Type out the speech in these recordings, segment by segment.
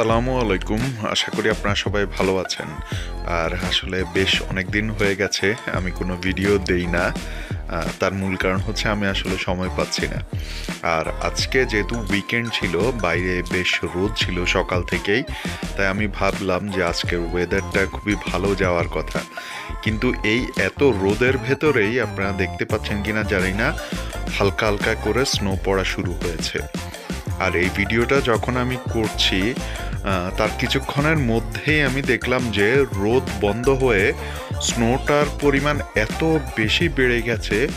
আসসালামু আলাইকুম। আশা করি আপনারা সবাই ভালো আছেন। আর আসলে বেশ অনেক দিন হয়ে গেছে, আমি কোনো ভিডিও দেই না। তার মূল কারণ হচ্ছে আমি আসলে সময় পাচ্ছি না। আর আজকে যেহেতু উইকেন্ড ছিল, বাইরে বেশ রোদ ছিল সকাল থেকেই, তাই আমি ভাবলাম যে আজকের ওয়েদারটা খুবই ভালো যাওয়ার কথা। কিন্তু এই এত রোদের ভেতরেই আপনারা দেখতে পাচ্ছেন কিনা জানি না, হালকা হালকা করে স্নো পড়া শুরু হয়েছে। আর এই ভিডিওটা যখন আমি করছি তার কিছুক্ষণের মধ্যেই আমি দেখলাম যে রোদ বন্ধ হয়ে স্নোটার পরিমাণ এত বেশি বেড়ে গেছে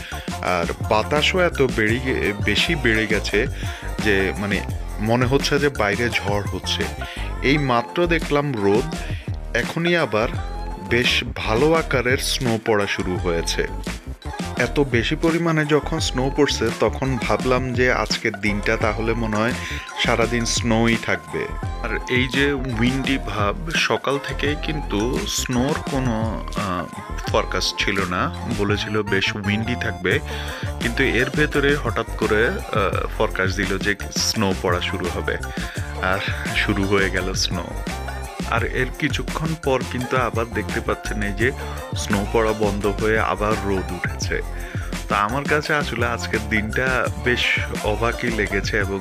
আর বাতাসও এত বেড়ে বেশি বেড়ে গেছে যে মানে মনে হচ্ছে যে বাইরে ঝড় হচ্ছে। এই মাত্র দেখলাম রোদ, এখনই আবার বেশ ভালো আকারের স্নো পড়া শুরু হয়েছে। এত বেশি পরিমাণে যখন স্নো পড়ছে, তখন ভাবলাম যে আজকের দিনটা তাহলে মনে হয় সারাদিন স্নোই থাকবে। আর এই যে উইন্ডি ভাব, সকাল থেকে কিন্তু স্নোর কোনো ফরকাস্ট ছিল না। বলেছিল বেশ উইন্ডি থাকবে। কিন্তু এর ভেতরে হঠাৎ করে ফরকাস্ট দিল যে স্নো পড়া শুরু হবে। আর শুরু হয়ে গেল স্নো আর এর কিছুক্ষণ পর কিন্তু আবার দেখতে পাচ্ছেন এই যে স্নো পড়া বন্ধ হয়ে আবার রোদ উঠেছে। তা আমার কাছে আসলে আজকের দিনটা বেশ অবাকই লেগেছে এবং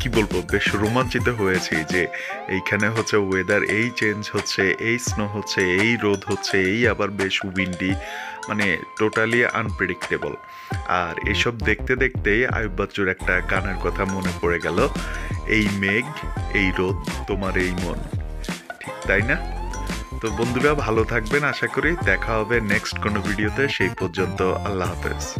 কি বলব, বেশ রোমাঞ্চিত হয়েছি যে এইখানে হচ্ছে ওয়েদার এই চেঞ্জ হচ্ছে, এই স্নো হচ্ছে, এই রোদ হচ্ছে, এই আবার বেশ উইন্ডি মানে টোটালি আনপ্রেডিক্টেবল আর এসব দেখতে দেখতেই আয়ুব বাচ্চুর একটা গানের কথা মনে পড়ে গেল, এই মেঘ, এই রোদ, তোমার এই মন। ঠিক তাই না? তো বন্ধুরা, ভালো থাকবেন, আশা করি দেখা হবে নেক্সট কোনো ভিডিওতে সেই পর্যন্ত আল্লাহ হাফেজ।